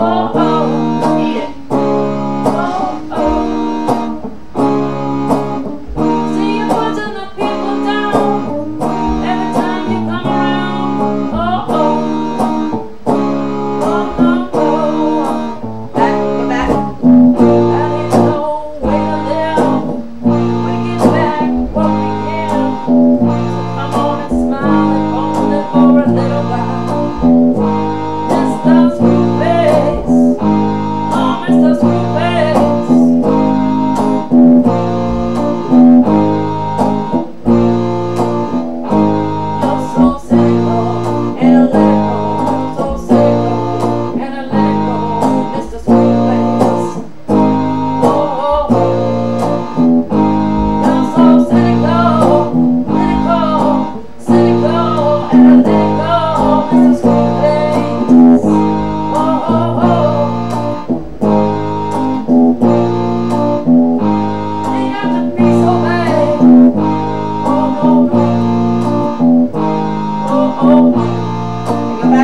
oh, oh.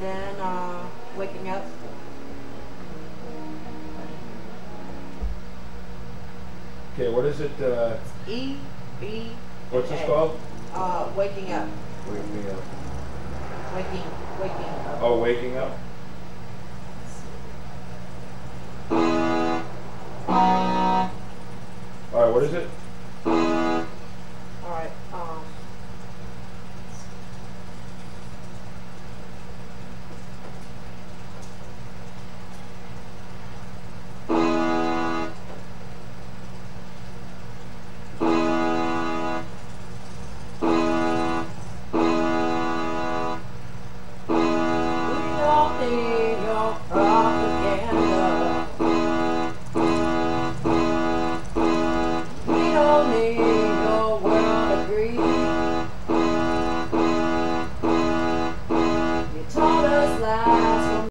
then uh, waking up. Okay, what is it? Uh, e B. What's this called? Uh, waking up. Waking up. Waking, waking up. Oh, waking up. All right, what is it?